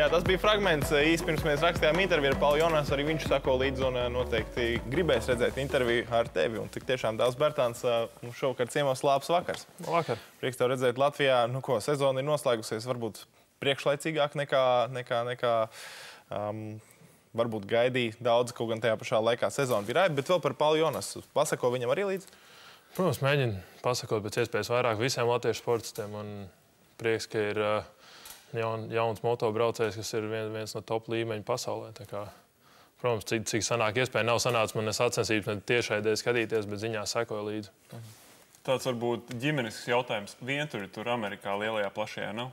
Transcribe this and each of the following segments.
Jā, tas bija fragments īsi pirms mēs rakstījām interviju ar Pauli Jonas. Arī viņš sako līdzi un noteikti gribēs redzēt interviju ar tevi. Un tik tiešām Dāvs Bērtāns mums šovakar ciemos labs vakars. Vakar. Prieks tev redzēt Latvijā. Nu ko, sezona ir noslēgusies varbūt priekšlaicīgāk nekā, nekā, nekā um, varbūt gaidīja daudz, kaut gan tajā pašā laikā sezona bija raiba. Bet vēl par Pauli Jonas. Pasako viņam arī līdzi? Protams, mēģinu pasakot pēc iespējas vairāk visiem latviešu sportistiem. Un prieks, ka ir uh, jaun, jauns motobraucējs, kas ir vien, viens no top līmeņa pasaulē. Kā, protams, cik, cik sanāk iespēja, nav sanācis man ne sacensības, ne tiešraidē skatīties, bet ziņā sekoja līdzi. Tāds varbūt ģimenes jautājums. Vientuļi tur Amerikā lielajā plašajā nav?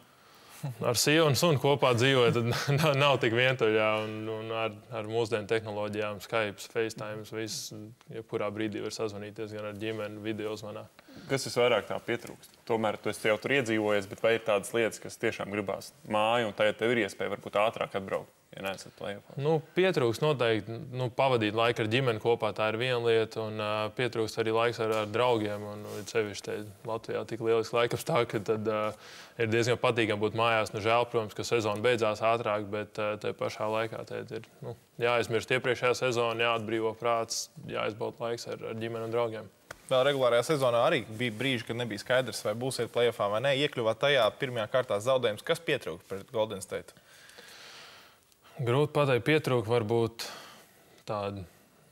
Ar sievu un sunu kopā dzīvojot, tad nav, tik vientuļā. Un, un ar, ar mūsdienu tehnoloģijām, Skype, FaceTime, viss, jebkurā brīdī var sazvanīties gan ar ģimeni, video zvanā. Kas visvairāk tā pietrūkst? Tomēr tu jau tur iedzīvojies, bet vai ir tādas lietas, kas tiešām gribās māju, un tagad tev ir iespēja varbūt ātrāk atbraukt? Ja neesat plēsoņā. Nu, pietrūkst noteikti nu, pavadīt laiku ar ģimeni kopā. Tā ir viena lieta, un uh, pietrūkst arī laiks ar, ar draugiem. Un, un sevišķi te Latvijā tik lielisks laikapstākļi, ka tad uh, ir diezgan patīkami būt mājās. Nu, žēl, protams, ka sezona beidzās ātrāk, bet uh, tajā pašā laikā ir nu, jāaizmirst iepriekšējā sezona, jāatbrīvo prāts, jāizbauda laiks ar, ar ģimeni un draugiem. Vēl regulārajā sezonā arī bija brīži, kad nebija skaidrs, vai būsiet plēsoņā vai nē. Iekļuvāt tajā pirmajā kārtā zaudējums. Kas pietrūka pret Golden State? Grūti pateikt, pietrūka varbūt tāda.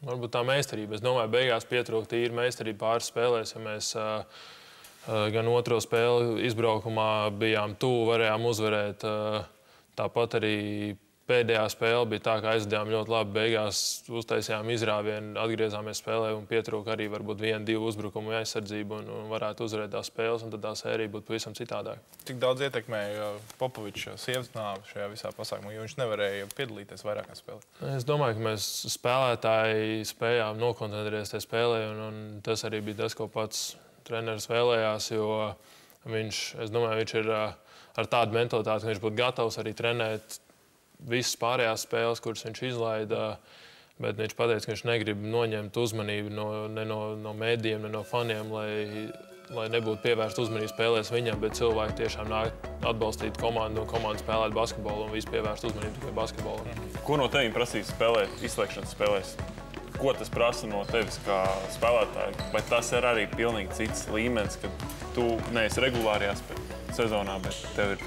Varbūt tā meistarība. Es domāju, beigās pietrūka tīra meistarība pāris spēlēs. Ja mēs uh, gan otro spēli izbraukumā bijām tuvu, varējām uzvarēt. Uh, tāpat arī Pēdējā spēle bija tā, ka aizdevām ļoti labi. Beigās uztaisījām izrāvienu, atgriezāmies spēlē un pietrūka arī varbūt viena, divu uzbrukumu aizsardzību un, un varētu uzvarēt tās spēles. Tad tā sērija būtu pavisam citādāka. Cik daudz ietekmēja Popoviča sievas nāve šajā visā pasākumā, jo viņš nevarēja piedalīties vairākās spēlēs? Es domāju, ka mēs spēlētāji spējām nokoncentrēties tajā spēlē, un, un tas arī bija tas, ko pats treneris vēlējās. Viņš, es domāju, viņš ir ar tādu mentalitāti, ka viņš būtu gatavs arī trenēt visas pārējās spēles, kuras viņš izlaida. Bet viņš teica, ka viņš negrib noņemt uzmanību no, ne no, no mēdījiem, ne no faniem, lai, lai nebūtu pievērsta uzmanība spēlēs viņam, bet cilvēki tiešām nāk atbalstīt komandu un komandu spēlēt basketbolu un visu pievērst uzmanību tikai basketbolam. Ko no tevis prasīs spēlēt izslēgšanas spēlēs? Ko tas prasa no tevis kā spēlētāja? Vai tas ir arī pilnīgi cits līmenis, ka tu neesi regulārajā sezonā, bet tev ir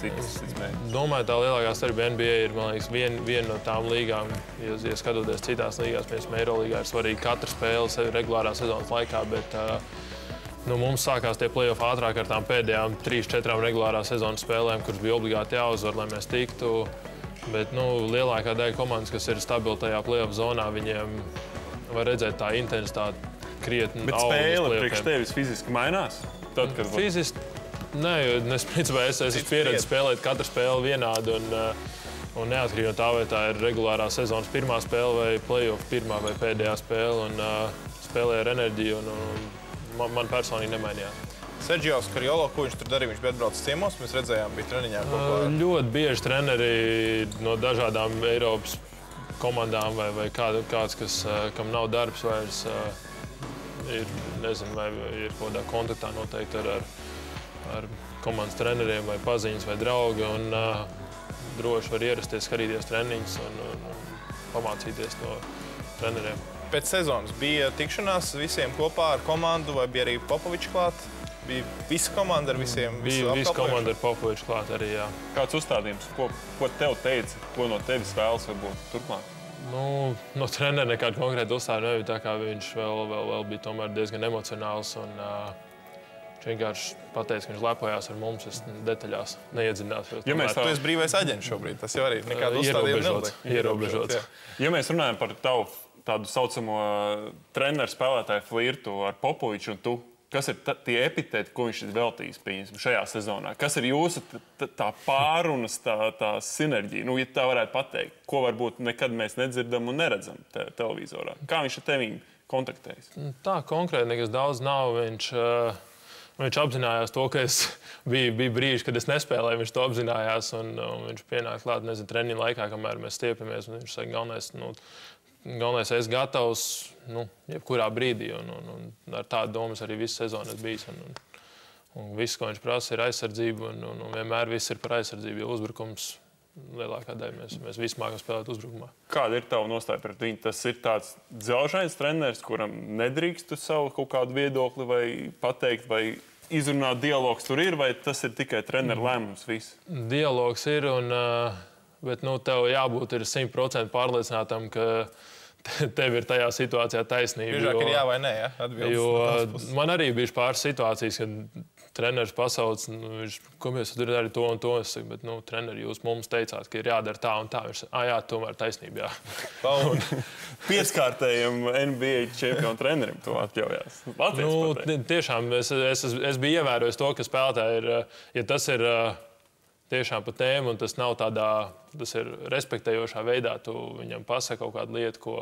citas, citas mērķis. Domāju, tā lielākā starpība NBA ir liekas, viena vien no tām līgām. Ja, ja skatoties citās līgās, piemēram, Eirolandā ir svarīga katra spēle regulārā sezonas laikā. Bet, Nu, mums sākās tie playoffs ātrāk ar tām pēdējām trīs, četrām regulārā sezonas spēlēm, kuras bija obligāti jāuzvar, lai mēs tiktu. Bet nu, lielākā daļa komandas, kas ir stabili tajā playoff zonā, viņiem var redzēt tā intensitāte krietni. Bet spēle priekš tevis fiziski mainās? Tad, kad... Fiziski Nē, es principā es, es esmu pieredzējis spēlēt katru spēli vienādi. Un, uh, un neatkarīgi no tā, vai tā ir regulārā sezonas pirmā spēle vai playoff pirmā vai pēdējā spēle, un uh, spēlēja ar enerģiju, un, un man, man personīgi nemainījās. Sergio Skarjolo, ko viņš tur darīja? Viņš bija atbraucis ciemos, mēs redzējām, bija treniņā kopā. Uh, ļoti bieži treneri no dažādām Eiropas komandām vai, vai kād, kāds, kas, kam nav darbs vairs, ir, nezinu, vai ir kaut kādā kontaktā noteikti ar, ar ar komandas treneriem, vai paziņas, vai draugi. Un, uh, droši var ierasties, skatīties treniņus un, un, un pamācīties no treneriem. Pēc sezonas bija tikšanās visiem kopā ar komandu, vai bija arī Popovičs klāt? Bija visa komanda ar visiem? Bija visa komanda ar Popovičs klāt arī, jā. Kāds uzstādījums, ko, ko tev teica, ko no tevis vēlas varbūt turpmāk? Nu, no treneru nekādu konkrētu uzstādījumu nebija, tā kā viņš vēl, vēl, vēl bija diezgan emocionāls. Un, uh, Viņš vienkārši pateica, ka viņš lepojās ar mums. Es detaļās neiedzināšos. Ja mēs tā... esi brīvais aģents šobrīd, tas jau arī nekādu ierobežots. ierobežots. Ja mēs runājam par tavu tādu saucamo treneru spēlētāju flirtu ar Popoviču un tu, kas ir tie epitēti, ko viņš ir veltījis pieņemsim, šajā sezonā? Kas ir jūsu tā pārunas, tā, tā sinerģija? Nu, ja tā varētu pateikt, ko varbūt nekad mēs nedzirdam un neredzam te televizorā. Kā viņš ar tevi kontaktējas? Tā konkrēti nekas daudz nav. Viņš, uh Viņš apzinājās to, ka es biju, bija brīži, kad es nespēlēju. Viņš to apzinājās. Un, un viņš pienāca klāt, nezinu, treniņa laikā, kamēr mēs stiepamies. Viņš saka, galvenais, nu, galvenais es gatavs nu, jebkurā brīdī. Un, un, un ar tādu domu arī visu sezonu esmu bijis. Un, un, un viss, ko viņš prasa, ir aizsardzība. Un, un, un vienmēr viss ir par aizsardzību, jo uzbrukums lielākā daļa mēs, mēs visi mākam spēlēt uzbrukumā. Kāda ir tava nostāja pret viņu? Tas ir tāds dzelžains treneris, kuram nedrīkst savu kaut kādu viedokli vai pateikt, vai izrunāt dialogs tur ir, vai tas ir tikai treneru lēmums? Viss? Dialogs ir, un, bet nu, tev jābūt simtprocentīgi pārliecinātam, ka tev ir tajā situācijā taisnība. Biežāk ir jā vai nē, ja? Atbildes jo man arī bija pāris situācijas, kad treneris pasauc, nu, viņš, ko mēs tur darām, to un to. Es saku, bet, nu, treneri, jūs mums teicāt, ka ir jādara tā un tā. Viņš saka, ah, jā, tomēr taisnība. Jā. un pieskārtējiem NBA čempionu trenerim to atļaujās. Nu, tiešām es, es, es, es biju ievērojis to, ka spēlētāji ir, ja tas ir tiešām pa tēmu un tas nav tādā, tas ir respektējošā veidā, tu viņam pasaka kaut kādu lietu, ko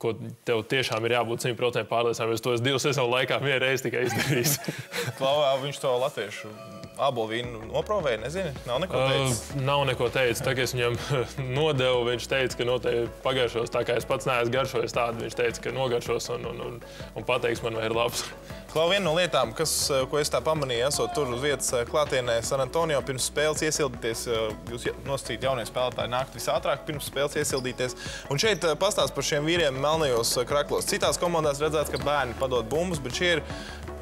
ko tev tiešām ir jābūt 100% pārliecinātam. Es to esmu divu sezonu laikā vienu reizi tikai izdarījis. Klau, viņš to latviešu Abolu vīnu noprovēja, nezinu, nav neko teicis. Uh, nav neko teicis. Tā kā es viņam nodevu, viņš teica, ka noteikti pagaršos. Tā kā es pats neesmu garšojis tādu, viņš teica, ka nogaršos un, un, un, un pateiks man, vai ir labs. Klau, viena no lietām, kas, ko es tā pamanīju, esot tur uz vietas klātienē San Antonio, pirms spēles iesildīties, jūs nosacīt jaunie spēlētāji nākt visātrāk pirms spēles iesildīties. Un šeit pastāst par šiem vīriem melnajos kraklos. Citās komandās redzēts, ka bērni padod bumbas, bet šie ir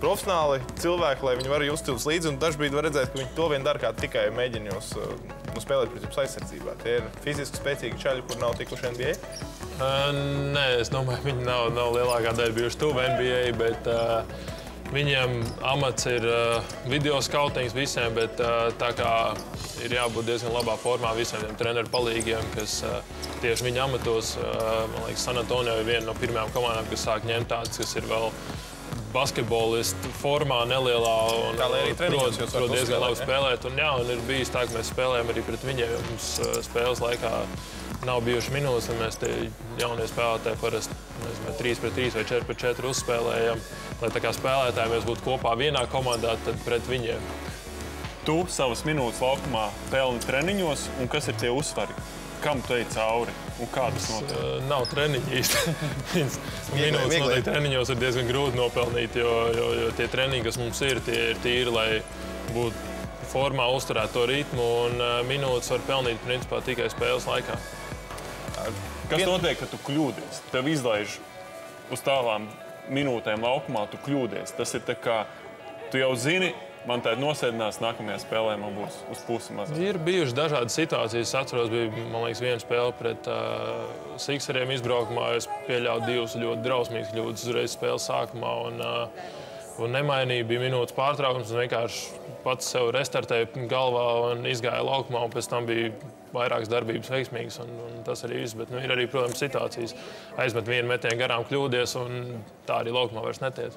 profesionāli cilvēki, lai viņi varētu justies līdzi. Dažkārt var redzēt, ka viņi to vien dara, kā tikai mēģina jūs nu, spēlēt pret jums aizsardzībā. Tie ir fiziski spēcīgi čaļi, kur nav tikuši NBA. Uh, nē, es domāju, viņi nav, nav lielākā daļa bijuši tuvu NBA. Bet, uh, Viņiem amats ir uh, video skautings visiem, bet uh, tā kā ir jābūt diezgan labā formā visiem tiem treneru palīgiem, kas uh, tieši viņa amatos, uh, man liekas, San Antonio ir viena no pirmajām komandām, kas sāk ņemt tādas, kas ir vēl basketbolistu formā nelielā. Un, tā arī treniņos jūs varat diezgan labi spēlēt. Un, jā, un ir bijis tā, ka mēs spēlējam arī pret viņiem. Mums uh, spēles laikā nav bijuši minūtes, un mēs te jaunie spēlētāji parasti nezinu, 3 pret 3 vai 4 pret 4 uzspēlējam. Lai tā kā spēlētāji mēs būtu kopā vienā komandā, tad pret viņiem. Tu savas minūtes laukumā pelni treniņos, un kas ir tie uzsvari? Kam tu ej cauri? Un kā tas notiek? Uh, nav treniņi īsti. Minūtes noteikti treniņos ir diezgan grūti nopelnīt, jo, jo, jo tie treniņi, kas mums ir, tie ir tīri, lai būtu formā, uzturētu to ritmu. Un uh, minūtes var pelnīt principā tikai spēles laikā. Kas notiek, kad tu kļūdies? Tev izlaiž uz tālām minūtēm laukumā, tu kļūdies. Tas ir tā kā tu jau zini, man tāda nosēdinās, nākamajā spēlē man būs uz pusi mazāk. Ir bijušas dažādas situācijas. Es atceros, bija liekas, viena spēle pret uh, Sikseriem izbraukumā. Es pieļāvu divas ļoti drausmīgas kļūdas uzreiz spēles sākumā. Un, uh, un nemainīgi bija minūtes pārtraukums. Es vienkārši pats sev restartēju galvā un izgāju laukumā. Un pēc tam bija vairākas darbības veiksmīgas. Un, un tas arī viss. Bet nu, ir arī, protams, situācijas. Aizmet vienu metienu garām, kļūdies, un tā arī laukumā vairs netiek.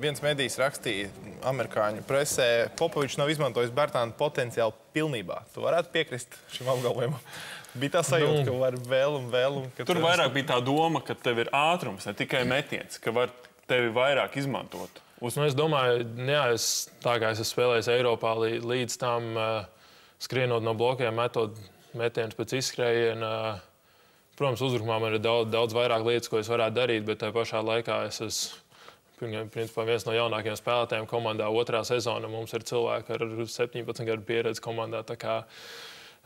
Viens medijs rakstīja, amerikāņu presē, Popovičs nav izmantojis Bērtānu potenciālu pilnībā. Tu varētu piekrist šim apgalvojumam. Bija tā sajūta, nu, ka var vēl un vēl. Un, Tur vairāk bija tā doma, ka tev ir ātrums, ne tikai metiens, ka var tevi vairāk izmantot. Uz... Nu, es domāju, jā, es, tā kā es esmu spēlējis Eiropā līdz, līdz tam, uh, skrienot no blokiem, metot metienus pēc izskrējiena. Uh, protams, uzbrukumā man ir daudz, daudz vairāk lietas, ko es varētu darīt, bet tajā pašā laikā es esmu Principā viens no jaunākajiem spēlētājiem komandā. Otrā sezona mums ir cilvēki ar 17 gadu pieredzi komandā.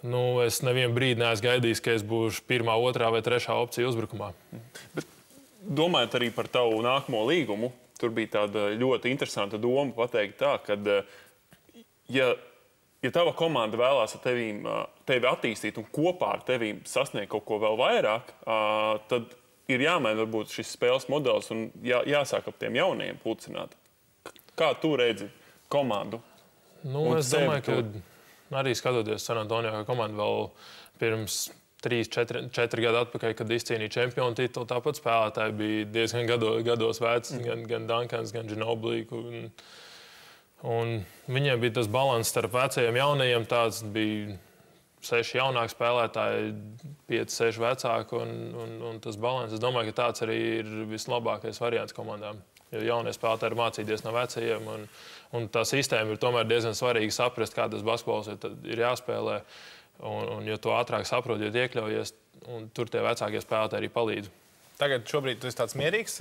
Nu, es nevienu brīdi neesmu gaidījis, ka es būšu pirmā, otrā vai trešā opcija uzbrukumā. Bet, domājot arī par tavu nākamo līgumu, tur bija tāda ļoti interesanta doma pateikt tā, ka, ja, ja tava komanda vēlās tevīm, tevi attīstīt un kopā ar tevi sasniegt kaut ko vēl vairāk, tad ir jāmaina varbūt šis spēles modelis un jā, jāsāk ap tiem jaunajiem pulcināt. Kā tu redzi komandu? Nu, es domāju, ka arī skatoties San Antonio komandu vēl pirms trīs, četri, četri gadi atpakaļ, kad izcīnīja čempionu titulu. Tāpat spēlētāji bija diezgan gado, gados veci, mm. gan, gan Dunkans, gan Ginobili. Un, un viņiem bija tas līdzsvars starp vecajiem un jaunajiem. Tāds bija seši jaunāki spēlētāji, pieci, seši vecāki. Un, un, un tas balans, es domāju, ka tāds arī ir vislabākais variants komandām. Jo jaunie spēlētāji ir mācīties no vecajiem. Un, un tā sistēma ir tomēr diezgan svarīga saprast, kā tas basketbols ir, ir jāspēlē. Un, un jo to ātrāk saproti, jo iekļaujies, un tur tie vecākie spēlētāji arī palīdz. Tagad šobrīd tu esi tāds mierīgs,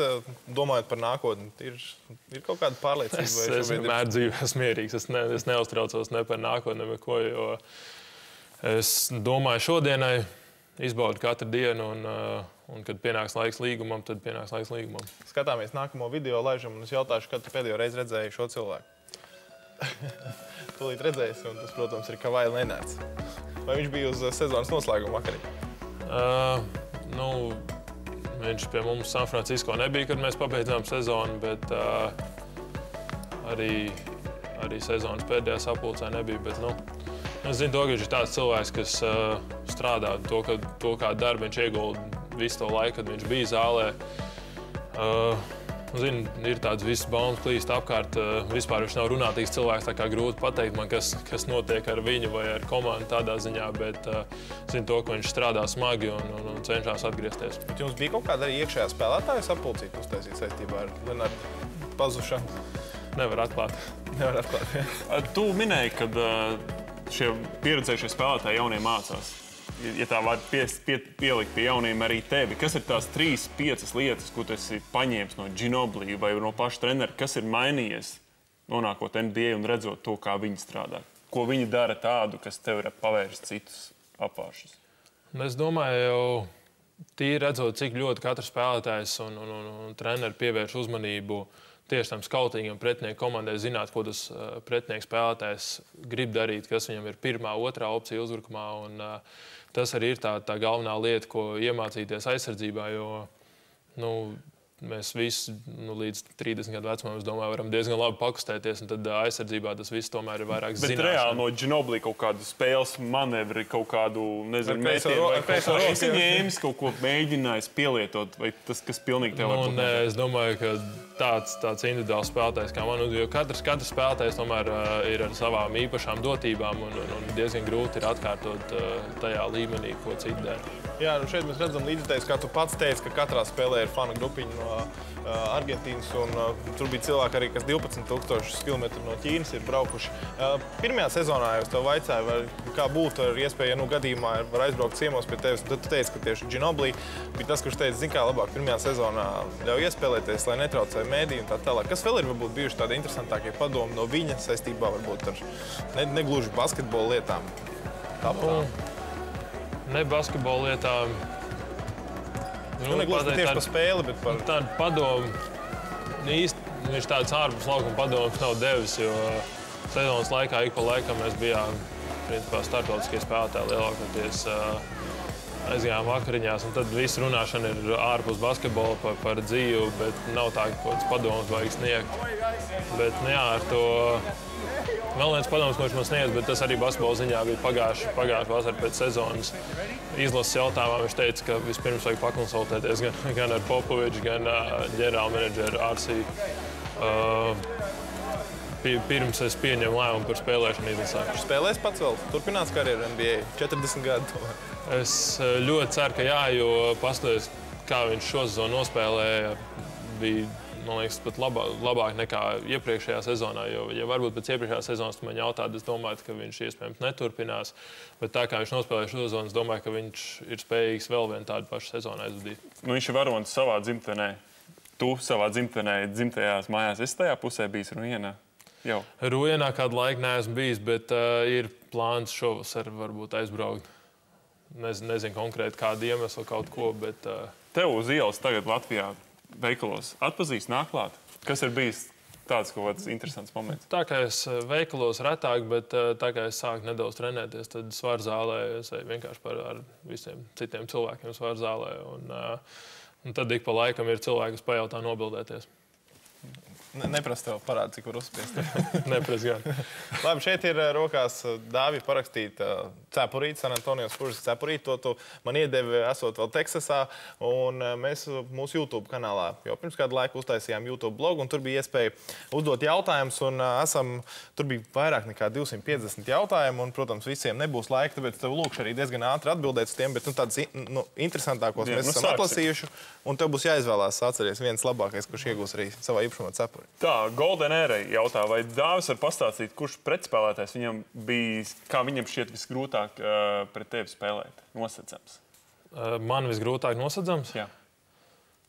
domājot par nākotni. Ir, ir kaut kāda pārliecība. Es, es vienmēr ir... dzīvoju, esmu mierīgs. Es, ne, es neuztraucos ne par nākotni, neko. Jo, es domāju, šodienai izbaudu katru dienu, un, uh, un kad pienāks laiks līgumam, tad pienāks laiks līgumam. Skatāmies nākamo video, laižam, un es jautāšu, kad tu pēdējo reizi redzēji šo cilvēku. Tūlīt redzēsi, un tas, protams, ir Kavaja Lenārds. Vai viņš bija uz uh, sezonas noslēguma vakarī? Uh, nu, viņš pie mums San Francisco nebija, kad mēs pabeidzām sezonu, bet uh, arī, arī sezonas pēdējā sapulcē nebija. Bet, nu, es zinu, viņš ir tāds cilvēks, kas uh, strādā to, ka, to kā darbu viņš iegulda visu to laiku, kad viņš bija zālē. Uh, Zinu, ir tāds viss baumas klīst apkārt. Uh, vispār viņš nav runātīgs cilvēks. Tā kā grūti pateikt, man, kas, kas notiek ar viņu vai ar komandu tādā ziņā. Bet uh, zinu to, ka viņš strādā smagi un, un, un cenšas atgriezties. Bet jums bija kaut kāda arī iekšējā spēlētāja sapulcīta uztaisīta saistībā ar Lenārdu pazušanu? Nevar atklāt. Nevar atklāt. Ja. Tu minēji, ka šie pieredzējušie spēlētāji jaunie mācās. Ja tā var pie, pie, pielikt pie jauniem arī tevi, kas ir tās trīs, piecas lietas, ko tu esi paņēmis no Ginobili vai no paša trenera, kas ir mainījies, nonākot NBA un redzot to, kā viņi strādā? Ko viņi dara tādu, kas tev ir pavērst citus apāršus? Es domāju, jau tīri redzot, cik ļoti katrs spēlētājs un, un, un, un treneris pievērš uzmanību tieši tam skautīgam pretinieku komandai, zināt, ko tas uh, pretinieks spēlētājs grib darīt, kas viņam ir pirmā, otrā opcija uzbrukumā. Un, uh, tas arī ir tā, tā galvenā lieta, ko iemācīties aizsardzībā. Jo, nu, Mēs visi nu, līdz 30 gadu vecumam, domāju, varam diezgan labi pakustēties. Tad aizsardzībā tas viss tomēr ir vairāk zināms. Bet reāli no Ginobili kaut kādu spēles manevri, kaut kādu, nezinu, mēģinājumu, vai kaut ko tādu ņēmis, kaut ko mēģinājis pielietot, vai tas, kas pilnīgi tev nu, nē, es domāju, ka tāds, tāds individuāls spēlētājs kā man, jo katrs, katrs spēlētājs tomēr uh, ir ar savām īpašām dotībām un, un, un diezgan grūti ir atkārtot uh, tajā līmenī, ko citi dara. Jā, nu šeit mēs redzam līdzekļus, kā tu pats teici, ka katrā spēlē ir fanu grupiņa no uh, Argentīnas. Un, uh, tur bija cilvēki, arī, kas 12,000 km no Ķīnas ir braukuši. Uh, pirmajā sezonā jau es tev vaicāju, vai, kā būtu ar iespēju, ja nu gadījumā var aizbraukt ciemos pie tevis. Tad tu teici, ka tieši Ginobili bija tas, kurš teica, zini, kā labāk pirmajā sezonā ļauj iespēlēties, lai netraucē mēdī un tā tālāk. Kas vēl ir varbūt bijuši tādi interesantākie padomi no viņa saistībā varbūt ar ne, negluži basketbola lietām? Tāpat. Nu, ne basketbola lietām. Nu, nu Negluži tieši par spēli, bet par tādu padomu. Īsti viņš tāds ārpus laukuma padomus nav devis, jo sezonas laikā ik pa laikam mēs bijām principā startautiskie spēlētāji lielākoties. Aizgājām vakariņās, un tad viss runāšana ir ārpus basketbola par, par dzīvi, bet nav tā, ka kaut kāds padoms vajag sniegt. Bet, nu, jā, ar to Vēl viens padoms, ko viņš man sniedz, bet tas arī basketbola ziņā bija pagājušā pagājuš vasarā pēc sezonas. Izlases jautājumā viņš teica, ka vispirms vajag pakonsultēties gan, gan ar Popoviču, gan uh, ģenerāla menedžeru Arsiju. Uh, pirms es pieņemu lēmumu par spēlēšanu izlasē. Viņš spēlēs pats vēl, turpinās karjeru NBA 40 gadu. Es ļoti ceru, ka jā, jo paskatās, kā viņš šo sezonu nospēlēja. Bija man liekas, pat labā, labāk nekā iepriekšējā sezonā. Jo, ja varbūt pēc iepriekšējās sezonas man jautātu, es domāju, ka viņš iespējams neturpinās. Bet tā kā viņš nospēlēja šo sezonu, es domāju, ka viņš ir spējīgs vēl vienu tādu pašu sezonu aizvadīt. Nu, viņš ir varonis savā dzimtenē. Tu savā dzimtenē, dzimtajās mājās, esi tajā pusē bijis Rujienā. Jau. Rujienā kādu laiku neesmu bijis, bet uh, ir plāns šovasar varbūt aizbraukt. Nez, nezinu konkrēti kādu iemeslu, kaut ko. Bet, uh... Tev uz ielas tagad Latvijā veikalos atpazīst, nāk klāt? Kas ir bijis tāds kaut kāds interesants moments? Tā kā es eh, veikalos retāk, bet eh, tā kā es sāku nedaudz trenēties, tad svaru zālē es vienkārši par ar visiem citiem cilvēkiem svaru zālē. Un, eh, un tad ik pa laikam ir cilvēki, kas pajautā nobildēties. Ne, Neprasa tev parādīt, cik var uzspiest. Neprasa gan. Labi, šeit ir eh, rokās eh, Dāvija parakstīta eh, cepurīte, San Antonijas Spurs cepurīte. To tu man iedevi, esot vēl Teksasā. Un mēs mūsu YouTube kanālā jau pirms kāda laika uztaisījām YouTube blogu, un tur bija iespēja uzdot jautājumus. Un esam, tur bija vairāk nekā 250 jautājumu, un, protams, visiem nebūs laika, tāpēc tev lūkšu arī diezgan ātri atbildēt uz tiem, bet nu, tādus nu, interesantākos Jā, mēs nu, esam sāksim. atlasījuši. Un tev būs jāizvēlās, atceries, viens labākais, kurš iegūs arī savā īpašumā cepurī. Tā, Golden Era jautā, vai Dāvis var pastāstīt, kurš pretspēlētājs viņam bija, kā viņam šķiet visgrūtāk uh, pret tevi spēlēt? Nosacāms. Uh, man visgrūtāk nosacāms? Jā.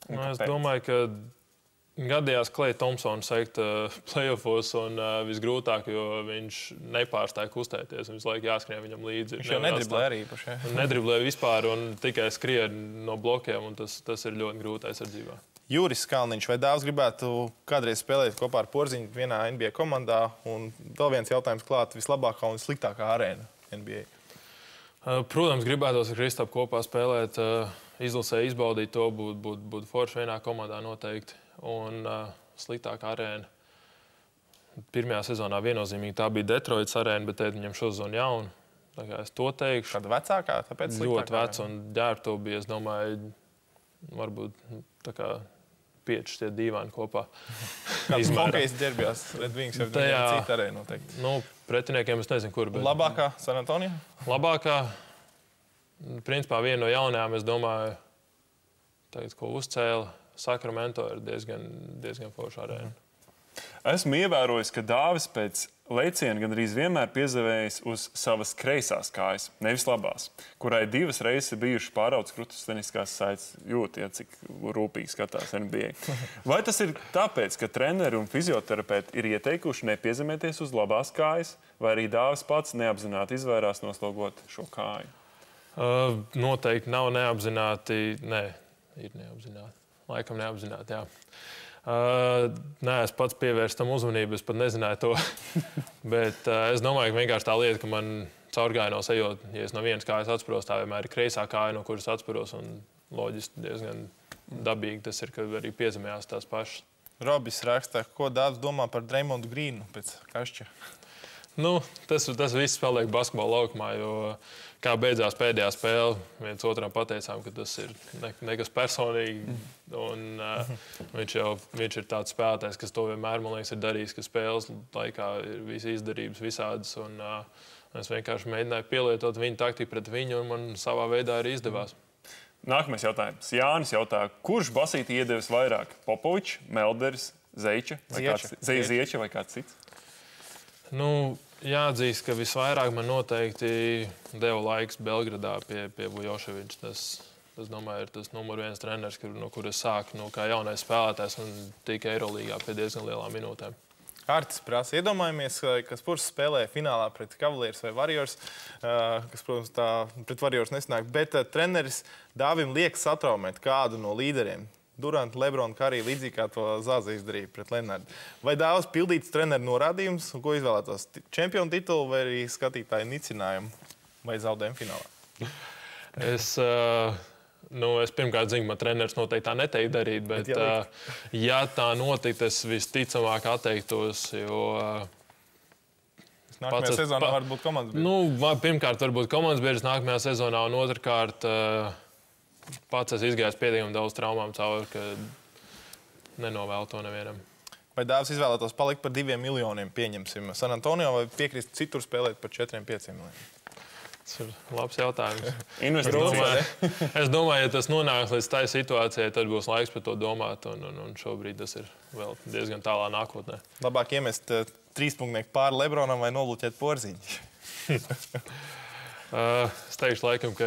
Nu, es domāju, ka Gadījās Klais Thompsons sekt uh, playoffs un uh, visgrūtāk, jo viņš nepārstāja kustēties. Visu laiku jāskrien viņam līdzi. Viņš jau nedriblē arī pašai. Nedriblē vispār un tikai skrien no blokiem, un tas, tas ir ļoti grūti aizsardzībā. Juris Kalniņš vai Dārzs gribētu kādreiz spēlēt kopā ar Porziņu vienā NBA komandā? Un vēl viens jautājums klāt, vislabākā un sliktākā arēna NBA. Uh, protams, gribētos ar Kristapu kopā spēlēt, uh, izlasē, izbaudīt to, būtu būt, būt forši vienā komandā noteikti. Un uh, sliktākā arēna. Pirmajā sezonā viennozīmīgi tā bija Detroitas arēna, bet viņam šodien jauna. Tā kā es to teikšu. Kāda vecākā? Tāpēc ļoti veca un ģērbta bija. Es domāju, varbūt tā kā pieci tie dīvaini kopā. Kāds hokejs ģērbjās? Redvings jau Tajā- cita arēna noteikti. Nu, pretiniekiem es nezinu, kur. Bet... Labākā San Antonio? Labākā, principā viena no jaunajām, es domāju, tagad, ko uzcēla Sakramento, ir diezgan, diezgan forša arēna. Esmu ievērojis, ka Dāvis pēc leciena gandrīz vienmēr piezīmējas uz savas kreisās kājas, nevis labās, kurai divas reizes ir bijušas pāraudzes krustas tenniskās saites. Jūtiet, cik rūpīgi skatās NBA. Vai tas ir tāpēc, ka treneri un fizioterapeiti ir ieteikuši nepiezīmēties uz labās kājas, vai arī Dāvis pats neapzināti izvairās noslogot šo kāju? Uh, noteikti nav neapzināti. Nē, ir neapzināti. Laikam neapzināti. Jā. Uh, nē, es pats pievērstu tam uzmanību, es pat nezināju to. Bet uh, es domāju, ka vienkārši tā lieta, ka man caurgājienos ejot, ja es no vienas kājas atspūros, tā vienmēr ir kreisā kāja, no kuras atspūros. Loģiski diezgan dabīgi tas ir, ka arī piezemējās tās pašas. Robis raksta, ko Dārzs domā par Dreimondu Grīnu pēc kašķa. Nu, tas, tas viss paliek basketbola laukumā, jo kā beidzās pēdējā spēle, viens otram pateicām, ka tas ir ne, nekas personīgi. Un, uh, viņš jau viņš ir tāds spēlētājs, kas to vienmēr liekas, ir darījis, ka spēles laikā ir visas izdarības visādas. Un, uh, es vienkārši mēģināju pielietot viņa taktiku pret viņu, un man savā veidā arī izdevās. Nākamais jautājums. Jānis jautā, kurš basītī iedevis vairāk? Popovičs, Melders, Zeiča vai Zieča. kāds, Zieča vai kāds cits? Nu, jāatzīst, ka visvairāk man noteikti deva laiks Belgradā pie, pie Buļbuļsaktas. Tas, tas, domāju, ir tas numur viens treneris, kur, no kuras sāku nu, kā jaunais spēlētājs un tika Eirolandā pie diezgan lielām minūtēm. Kārtas prasa, iedomājamies, ka- kas Pūrs spēlē finālā pret Cavaliers vai Warriors, ā, kas, protams, tā pret Warriors nesanāk, bet ā, treneris Dāvim liek satraumēt kādu no līderiem. Durant, Lebrons, kā arī līdzīgi kā to Zāze izdarīja pret Lenārdu. Vai Dāvs pildīts treneru norādījums, ko izvēlētos? Čempionu titulu vai arī skatītāju nicinājumu vai zaudējumu finālā? Es, uh, nu, es pirmkārt zinu, ka man treneris noteikti tā neteiktu darīt, bet, Bet uh, ja tā notiktu, es visticamāk atteiktos. Jo, uh, Nākamajā Pats- sezonā pa- var būt komandas biedrs. nu, pirmkārt, varbūt komandas biedrs nākamajā sezonā, un otrkārt, uh, pats esmu izgājis pietiekami daudz traumām cauri, ka nenovēlu to nevienam. Vai Dāvs izvēlētos palikt par diviem miljoniem, pieņemsim, San Antonio vai piekrist citur spēlēt par 4-5 miljoniem? Tas ir labs jautājums. Es Investīcijas. domāju, es domāju, ja tas nonāks līdz tai situācijai, tad būs laiks par to domāt. Un, un, un šobrīd tas ir vēl diezgan tālā nākotnē. Labāk iemest uh, trīspunktnieku pāri Lebronam vai noluķēt porziņu. Uh, es teikšu, laikam, ka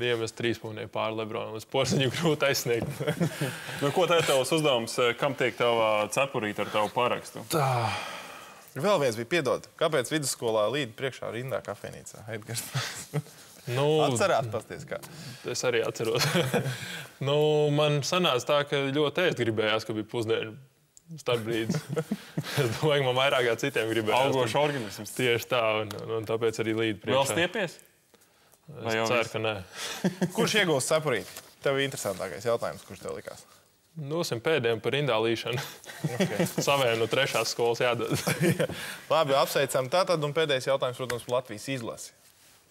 iemest trīs punktus pāri Lebronam. Uz porziņu grūti aizsniegt. Nu, ko tā ir tavs uzdevums? Kam tiek tavā cepurīte ar tavu parakstu? Vēl viens bija piedod. Kāpēc vidusskolā līdzi priekšā rindā kafejnīcā? Edgars. nu, Atcerās, pasties, kā. es arī atceros. nu, man sanāca tā, ka ļoti ēst gribējās, ka bija pusdienu starpbrīdis. es domāju, ka man vairāk kā citiem gribējās. Augošs organisms. Tieši tā, un, un, tāpēc arī līdzi Vēl priekšā. stiepies? Vai Es jau ceru, ka nē. Kurš iegūst saprīt? Tev ir interesantākais jautājums, kurš tev likās. Dosim pēdējiem par indālīšanu. Okay. Saviem no trešās skolas jādod. Labi, apsveicam. Tātad, un pēdējais jautājums, protams, par Latvijas izlasi.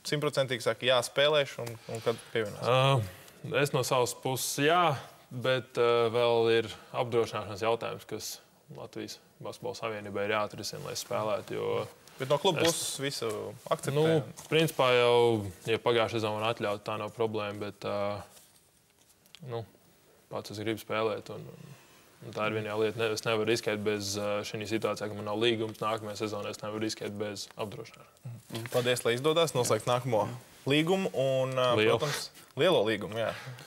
Simtprocentīgi saka, jā, spēlēšu, un, un kad pievienās. Uh, es no savas puses, jā, bet uh, vēl ir apdrošināšanas jautājums, kas Latvijas Basketbola Savienībai ir jāatrisina, lai spēlētu. Jo, Bet no kluba es- puses visu akceptē. nu, principā jau, ja pagājušajā sezonā atļauts, tā nav problēma, bet uh, nu, pats es gribu spēlēt. Un, un tā ir viena lieta, ne, es nevaru riskēt bez šī situācijā, ka man nav līgums. Nākamajā sezonā es nevaru riskēt bez apdrošināšanas. Paldies, lai izdodas noslēgt nākamo līgumu. Un, Lielu. protams, lielo līgumu. Jā.